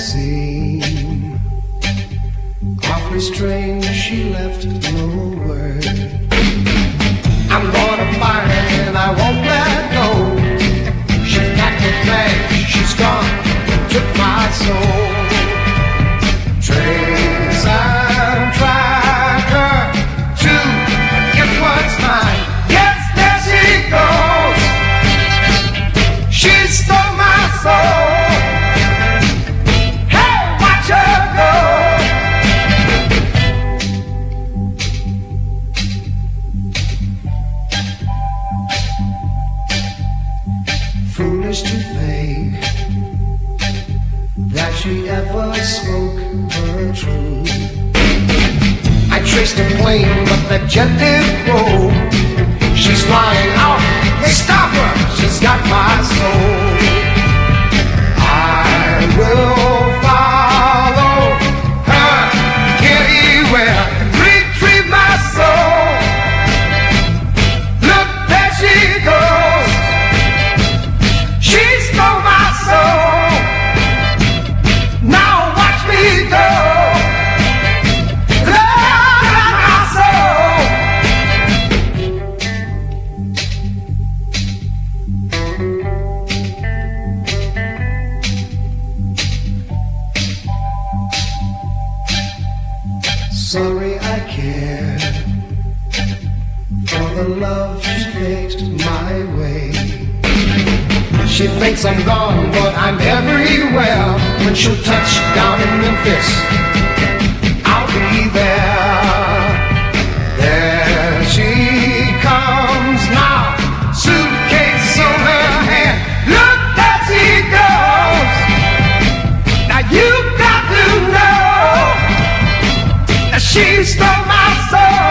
seemed awfully strange. She left no word. I'm gonna find her and I won't let go. She's got the flash, she's gone, took my soul. Foolish to think that she ever spoke her truth. I traced a plane, but the jet did roll. She's flying out. Sorry I care for the love she faked my way. She thinks I'm gone, but I'm everywhere. When she'll touch down in Memphis, she stole my soul.